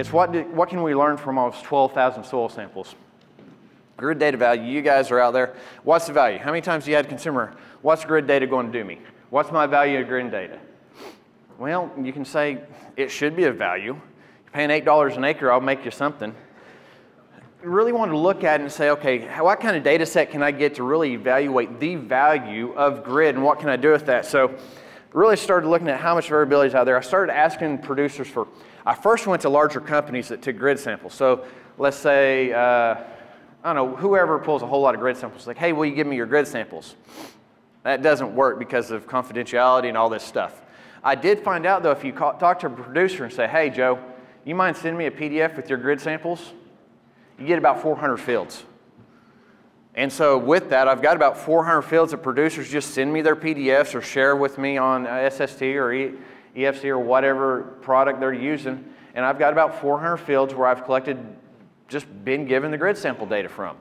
It's what, did, what can we learn from almost 12,000 soil samples? Grid data value, you guys are out there. What's the value? How many times do you had consumer? What's grid data going to do me? What's my value of grid data? Well, you can say it should be a value. You're paying $8 an acre, I'll make you something. really want to look at it and say, okay, what kind of data set can I get to really evaluate the value of grid and what can I do with that? So really started looking at how much variability is out there. I started asking producers for, I first went to larger companies that took grid samples. So let's say, uh, I don't know, whoever pulls a whole lot of grid samples, like, hey, will you give me your grid samples? That doesn't work because of confidentiality and all this stuff. I did find out though, if you call, talk to a producer and say, hey, Joe, you mind sending me a PDF with your grid samples? You get about 400 fields. And so with that, I've got about 400 fields that producers just send me their PDFs or share with me on SST or EFC or whatever product they're using. And I've got about 400 fields where I've collected, just been given the grid sample data from.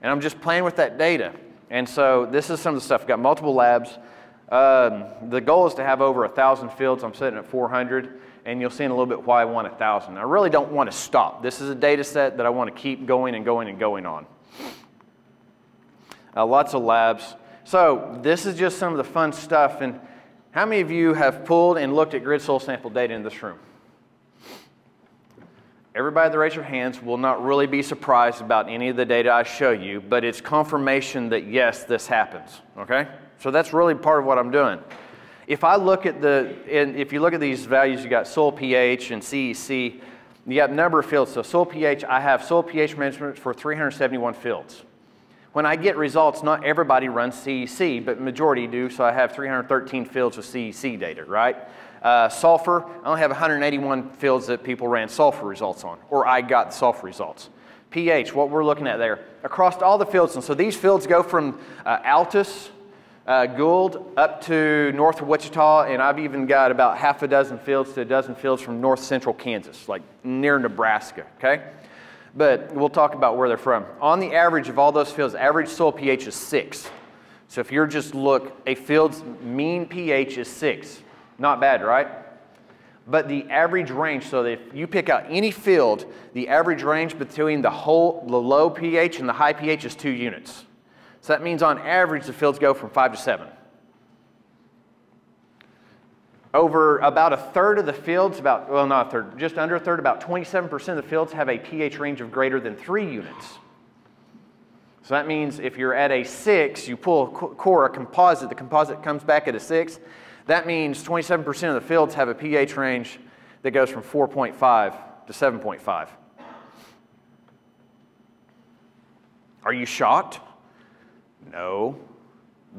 And I'm just playing with that data. And so this is some of the stuff. I've got multiple labs. Um, the goal is to have over 1,000 fields. I'm sitting at 400. And you'll see in a little bit why I want 1,000. I really don't want to stop. This is a data set that I want to keep going and going and going on uh, lots of labs. So this is just some of the fun stuff. And how many of you have pulled and looked at grid soil sample data in this room? Everybody that raised your hands will not really be surprised about any of the data I show you, but it's confirmation that yes, this happens, okay? So that's really part of what I'm doing. If I look at the, and if you look at these values, you got soil pH and CEC, you got number of fields. So soil pH, I have soil pH measurements for 371 fields. When I get results, not everybody runs CEC, but majority do, so I have 313 fields with CEC data, right? Uh, sulfur, I only have 181 fields that people ran sulfur results on, or I got sulfur results. pH, what we're looking at there, across all the fields, and so these fields go from uh, Altus, uh, Gould, up to north of Wichita, and I've even got about half a dozen fields to a dozen fields from north central Kansas, like near Nebraska, okay? But we'll talk about where they're from. On the average of all those fields, average soil pH is 6. So if you're just look, a field's mean pH is 6. Not bad, right? But the average range, so if you pick out any field, the average range between the whole, the low pH and the high pH is 2 units. So that means on average the fields go from 5 to 7 over about a third of the fields, about, well, not a third, just under a third, about 27% of the fields have a pH range of greater than three units. So that means if you're at a six, you pull a core, a composite, the composite comes back at a six. That means 27% of the fields have a pH range that goes from 4.5 to 7.5. Are you shocked? No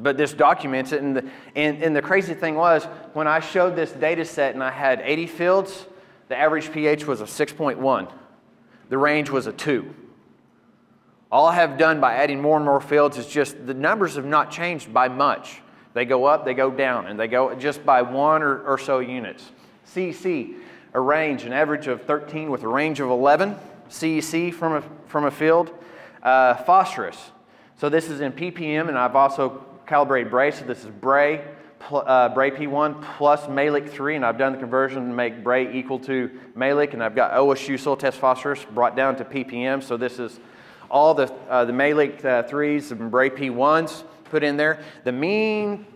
but this documents it. And the, and, and the crazy thing was, when I showed this data set and I had 80 fields, the average pH was a 6.1. The range was a 2. All I have done by adding more and more fields is just the numbers have not changed by much. They go up, they go down, and they go just by one or, or so units. CEC, a range, an average of 13 with a range of 11 CEC from a, from a field. Uh, phosphorus, so this is in ppm, and I've also calibrated Bray. So this is Bray, uh, Bray P1 plus Mehlich 3, and I've done the conversion to make Bray equal to Mehlich, and I've got OSU soil test phosphorus brought down to ppm. So this is all the, uh, the Mehlich uh, 3s and Bray P1s put in there. The mean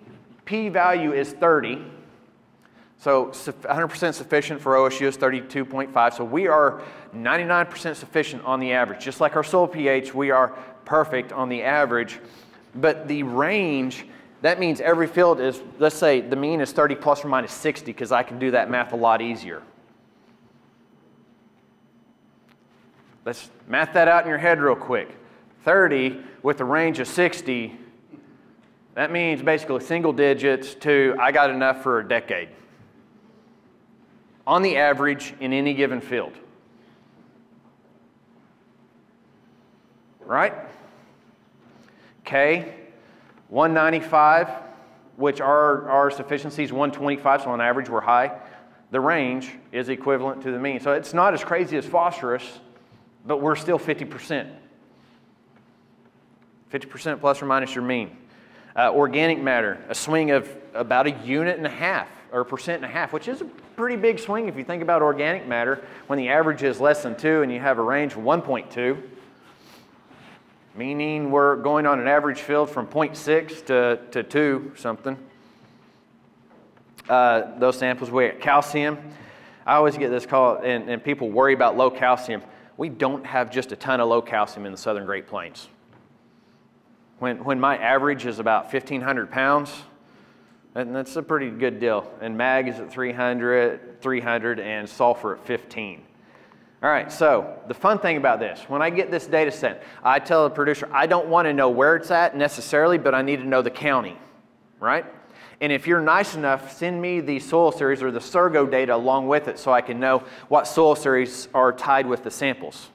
P value is 30. So 100% sufficient for OSU is 32.5. So we are 99% sufficient on the average. Just like our soil pH, we are perfect on the average. But the range, that means every field is, let's say the mean is 30 plus or minus 60 because I can do that math a lot easier. Let's math that out in your head real quick. 30 with a range of 60, that means basically single digits to I got enough for a decade. On the average in any given field. Right? K, 195, which our, our sufficiency is 125, so on average we're high. The range is equivalent to the mean. So it's not as crazy as phosphorus, but we're still 50%. 50% plus or minus your mean. Uh, organic matter, a swing of about a unit and a half or percent and a half, which is a pretty big swing if you think about organic matter when the average is less than 2 and you have a range of 1.2, meaning we're going on an average field from 0.6 to, to 2 something. Uh, those samples, we get calcium. I always get this call, and, and people worry about low calcium. We don't have just a ton of low calcium in the southern Great Plains. When, when my average is about 1,500 pounds, and that's a pretty good deal. And mag is at 300, 300, and sulfur at 15. All right, so the fun thing about this, when I get this data set, I tell the producer, I don't want to know where it's at necessarily, but I need to know the county, right? And if you're nice enough, send me the soil series or the SSURGO data along with it so I can know what soil series are tied with the samples.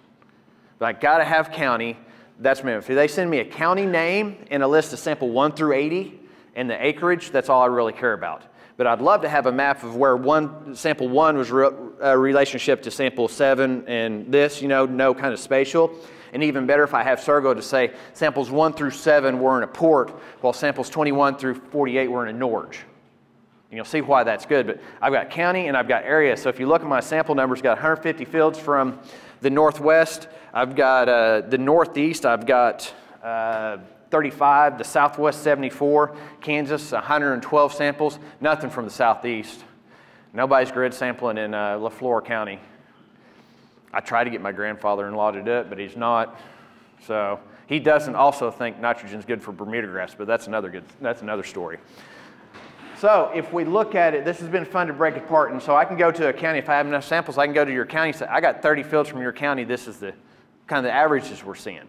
But I gotta have county, that's me. If they send me a county name and a list of sample 1 through 80 and the acreage, that's all I really care about. But I'd love to have a map of where one sample 1 was re a relationship to sample 7 and this, you know, no kind of spatial. And even better if I have SSURGO to say samples 1 through 7 were in a port, while samples 21 through 48 were in a Norge. And you'll see why that's good. But I've got county and I've got area. So if you look at my sample numbers, got 150 fields from the northwest. I've got uh, the northeast. I've got uh, 35, the southwest 74, Kansas 112 samples, nothing from the southeast. Nobody's grid sampling in uh, Leflore County. I tried to get my grandfather-in-law to do it, but he's not. So he doesn't also think nitrogen's good for Bermuda grass, but that's another good, that's another story. So if we look at it, this has been fun to break apart. And so I can go to a county, if I have enough samples, I can go to your county say, I got 30 fields from your county. This is the kind of the averages we're seeing.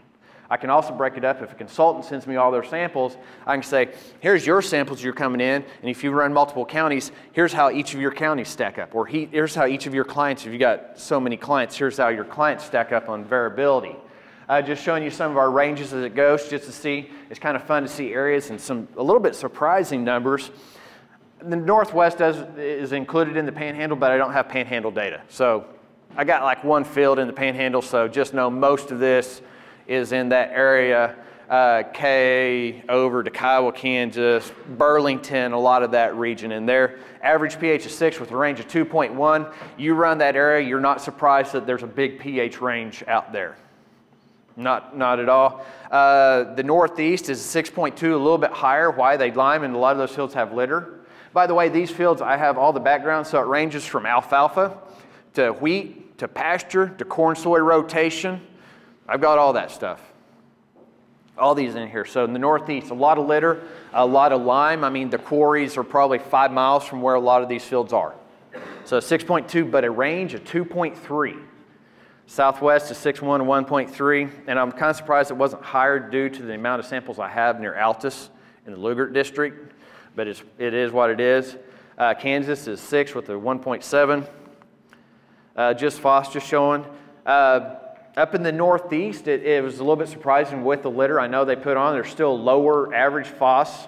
I can also break it up. If a consultant sends me all their samples, I can say, here's your samples you're coming in, and if you run multiple counties, here's how each of your counties stack up. Or here's how each of your clients, if you got so many clients, here's how your clients stack up on variability. Uh, just showing you some of our ranges as it goes, just to see. It's kind of fun to see areas and some a little bit surprising numbers. The Northwest does, is included in the Panhandle, but I don't have Panhandle data. So I got like one field in the Panhandle, so just know most of this is in that area, uh, K over to Kiowa, Kansas, Burlington, a lot of that region. And their average pH is 6 with a range of 2.1. You run that area, you're not surprised that there's a big pH range out there. Not, not at all. Uh, the northeast is 6.2, a little bit higher. Why? They lime, and a lot of those fields have litter. By the way, these fields, I have all the background, so it ranges from alfalfa to wheat to pasture to corn soy rotation I've got all that stuff. All these in here. So in the northeast, a lot of litter, a lot of lime. I mean, the quarries are probably five miles from where a lot of these fields are. So 6.2, but a range of 2.3. Southwest is 6.1 1.3, and I'm kind of surprised it wasn't higher due to the amount of samples I have near Altus in the Lugert district, but it's, it is what it is. Uh, Kansas is 6 with a 1.7. Uh, just Foster showing. Uh, up in the northeast, it, it, was a little bit surprising with the litter. I know they put on, there's still lower average FOSS,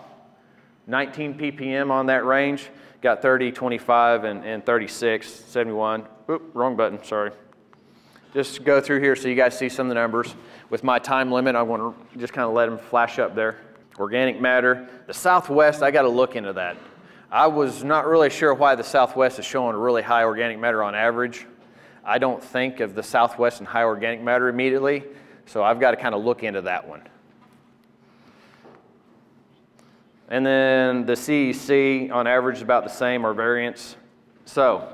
19 ppm on that range. Got 30, 25, and, and 36, 71. Oop, wrong button, sorry. Just go through here so you guys see some of the numbers. With my time limit, I want to just kind of let them flash up there. Organic matter. The Southwest, I got to look into that. I was not really sure why the Southwest is showing a really high organic matter on average. I don't think of the Southwest and high organic matter immediately, so I've got to kind of look into that one. And then the CEC on average is about the same or variance. So,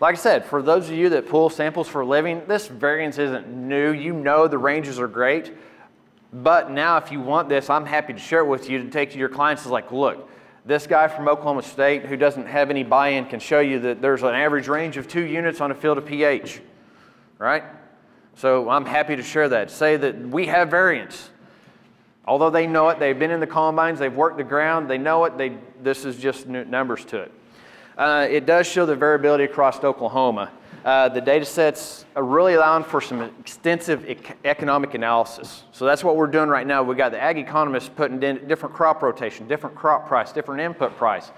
like I said, for those of you that pull samples for a living, this variance isn't new. You know the ranges are great. But now if you want this, I'm happy to share it with you to take to your clients. Is like, look, this guy from Oklahoma State who doesn't have any buy-in can show you that there's an average range of two units on a field of pH, right? So I'm happy to share that. Say that we have variance. Although they know it, they've been in the combines, they've worked the ground, they know it, they, this is just numbers to it. Uh, it does show the variability across Oklahoma. Uh, the data sets are really allowing for some extensive ec economic analysis. So that's what we're doing right now. We've got the ag economists putting in different crop rotation, different crop price, different input price.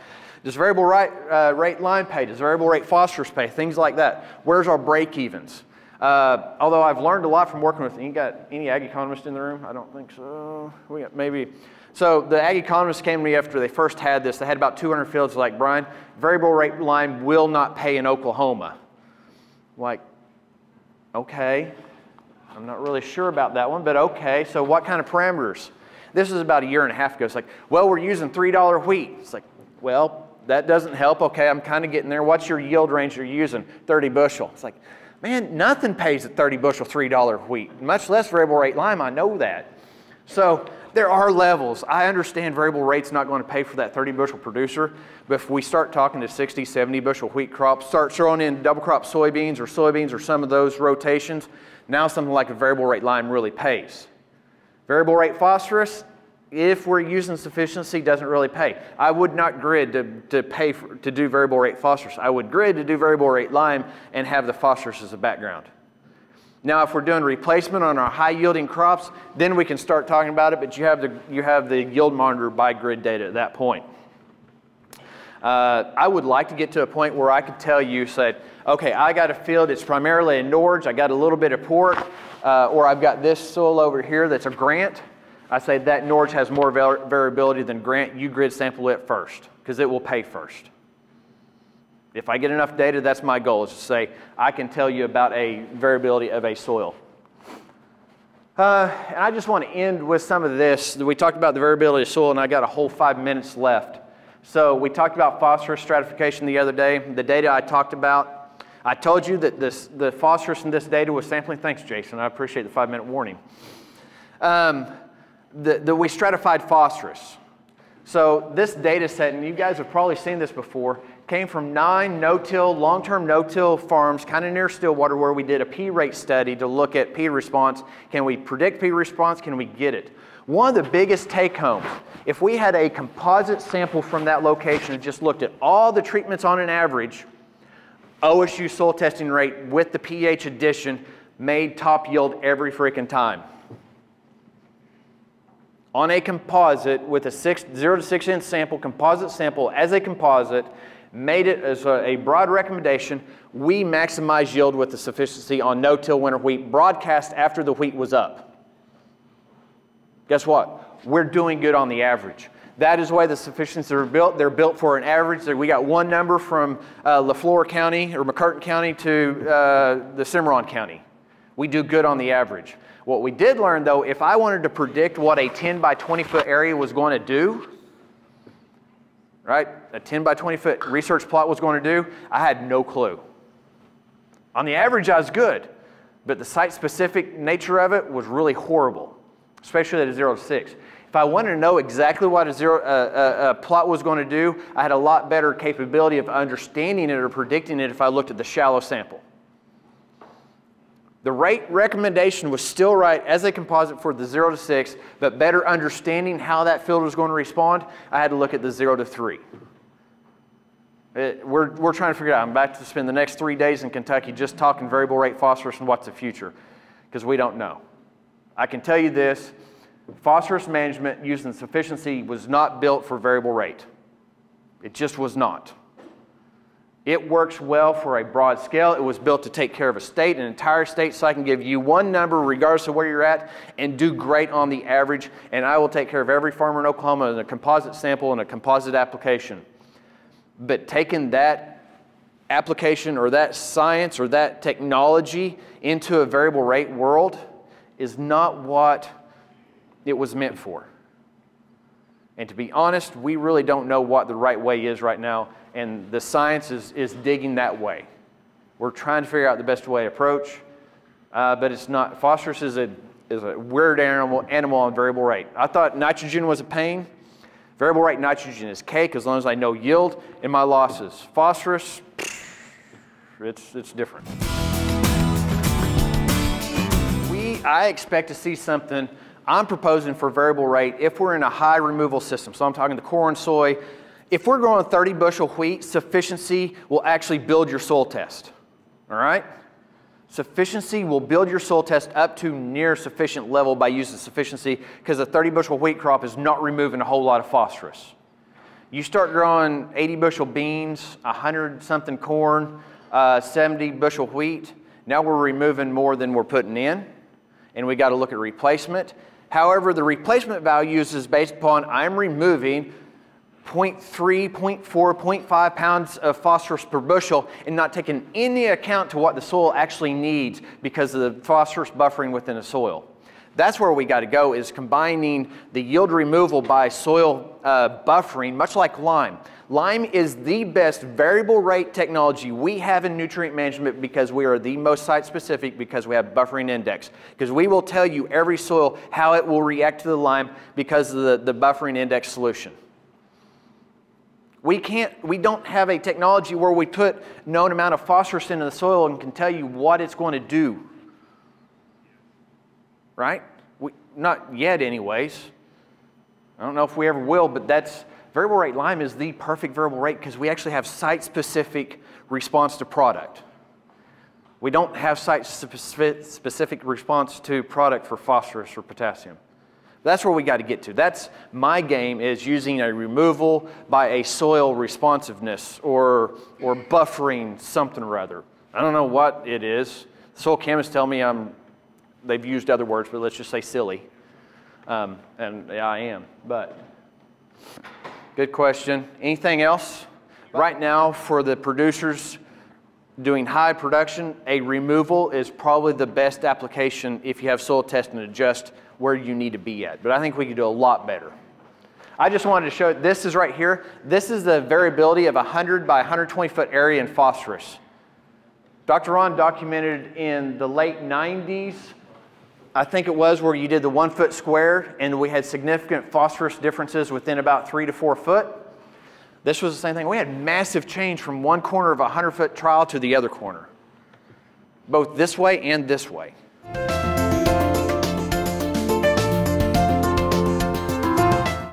Does variable rate, uh, rate lime pay? Does variable rate phosphorus pay? Things like that. Where's our break evens? Uh, although I've learned a lot from working with, you got any ag economist in the room? I don't think so. We got maybe, So the ag economists came to me after they first had this. They had about 200 fields. Like Brian, variable rate lime will not pay in Oklahoma. Like, okay, I'm not really sure about that one, but okay. So what kind of parameters? This is about a year and a half ago. It's like, well, we're using $3 wheat. It's like, well, that doesn't help. Okay, I'm kind of getting there. What's your yield range you're using? 30 bushel. It's like, man, nothing pays at 30 bushel $3 wheat, much less variable rate lime. I know that. So there are levels. I understand variable rate's not going to pay for that 30 bushel producer, but if we start talking to 60, 70 bushel wheat crops, start throwing in double crop soybeans or soybeans or some of those rotations, now something like a variable rate lime really pays. Variable rate phosphorus, if we're using sufficiency, doesn't really pay. I would not grid to, to pay for, to do variable rate phosphorus. I would grid to do variable rate lime and have the phosphorus as a background. Now, if we're doing replacement on our high yielding crops, then we can start talking about it, but you have the, you have the yield monitor by grid data at that point. Uh, I would like to get to a point where I could tell you, say, okay, I got a field, it's primarily a Norge, I got a little bit of port, uh, or I've got this soil over here that's a grant. I say that Norge has more variability than grant, you grid sample it first, because it will pay first. If I get enough data, that's my goal, is to say, I can tell you about a variability of a soil. Uh, and I just want to end with some of this. We talked about the variability of soil, and I got a whole five minutes left. So we talked about phosphorus stratification the other day. The data I talked about, I told you that this, the phosphorus in this data was sampling. Thanks, Jason. I appreciate the five minute warning. Um, the, we stratified phosphorus. So this data set, and you guys have probably seen this before, came from nine no-till, long-term no-till farms kind of near Stillwater where we did a P rate study to look at P response. Can we predict P response? Can we get it? One of the biggest take homes, if we had a composite sample from that location and just looked at all the treatments on an average, OSU soil testing rate with the pH addition made top yield every freaking time. On a composite with a six, 0 to 6 inch sample, composite sample as a composite, made it as a, broad recommendation. We maximize yield with the sufficiency on no-till winter wheat broadcast after the wheat was up. Guess what? We're doing good on the average. That is why the sufficiencies are built. They're built for an average. We got one number from uh, Leflore County or McCurtain County to uh, the Cimarron County. We do good on the average. What we did learn though, if I wanted to predict what a 10 by 20 foot area was going to do, right, a 10 by 20 foot research plot was going to do, I had no clue. On the average, I was good, but the site specific nature of it was really horrible especially at a 0 to 6. If I wanted to know exactly what a, zero, uh, a plot was going to do, I had a lot better capability of understanding it or predicting it if I looked at the shallow sample. The rate recommendation was still right as a composite for the 0 to 6, but better understanding how that field was going to respond, I had to look at the 0 to 3. It, we're, we're trying to figure out. I'm about to spend the next three days in Kentucky just talking variable rate phosphorus and what's the future, because we don't know. I can tell you this, phosphorus management using sufficiency was not built for variable rate. It just was not. It works well for a broad scale. It was built to take care of a state, an entire state, so I can give you one number regardless of where you're at and do great on the average. And I will take care of every farmer in Oklahoma in a composite sample and a composite application. But taking that application or that science or that technology into a variable rate world, is not what it was meant for. And to be honest, we really don't know what the right way is right now, and the science is, is digging that way. We're trying to figure out the best way to approach, uh, but it's not. Phosphorus is a, is a weird animal, animal on variable rate. I thought nitrogen was a pain. Variable rate nitrogen is cake as long as I know yield and my losses. Phosphorus, it's, it's different. We, I expect to see something I'm proposing for variable rate if we're in a high removal system. So I'm talking the corn, soy. If we're growing 30 bushel wheat, sufficiency will actually build your soil test. All right? Sufficiency will build your soil test up to near sufficient level by using sufficiency because a 30 bushel wheat crop is not removing a whole lot of phosphorus. You start growing 80 bushel beans, 100 something corn, uh, 70 bushel wheat. Now we're removing more than we're putting in and we got to look at replacement. However, the replacement values is based upon I'm removing 0.3, 0.4, 0.5 pounds of phosphorus per bushel and not taking any account to what the soil actually needs because of the phosphorus buffering within the soil. That's where we got to go is combining the yield removal by soil uh, buffering, much like lime. Lime is the best variable rate technology we have in nutrient management because we are the most site specific because we have buffering index. Because we will tell you every soil how it will react to the lime because of the, the buffering index solution. We can't, we don't have a technology where we put known amount of phosphorus into the soil and can tell you what it's going to do. Right? We, not yet anyways. I don't know if we ever will, but that's, variable rate lime is the perfect variable rate because we actually have site-specific response to product. We don't have site-specific response to product for phosphorus or potassium. That's where we got to get to. That's my game is using a removal by a soil responsiveness or, or buffering something or other. I don't know what it is. Soil chemists tell me I'm, they've used other words, but let's just say silly. Um, and yeah, I am. But good question. Anything else? Right now, for the producers doing high production, a removal is probably the best application if you have soil test and adjust where you need to be at. But I think we could do a lot better. I just wanted to show, this is right here. This is the variability of a 100 by 120 foot area in phosphorus. Dr. Raun documented in the late 90s, I think it was where you did the one foot square and we had significant phosphorus differences within about three to four foot. This was the same thing. We had massive change from one corner of a 100 foot trial to the other corner, both this way and this way.